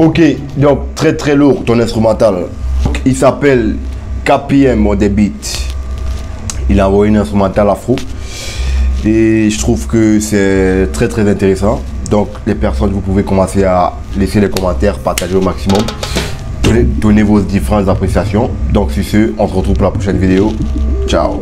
Ok, donc très très lourd ton instrumental. Il s'appelle KPM on the beat. Il a envoyé une instrumental afro. Et je trouve que c'est très très intéressant. Donc les personnes, vous pouvez commencer à laisser les commentaires, partager au maximum. Donnez, vos différentes appréciations. Donc sur ce, on se retrouve pour la prochaine vidéo. Ciao.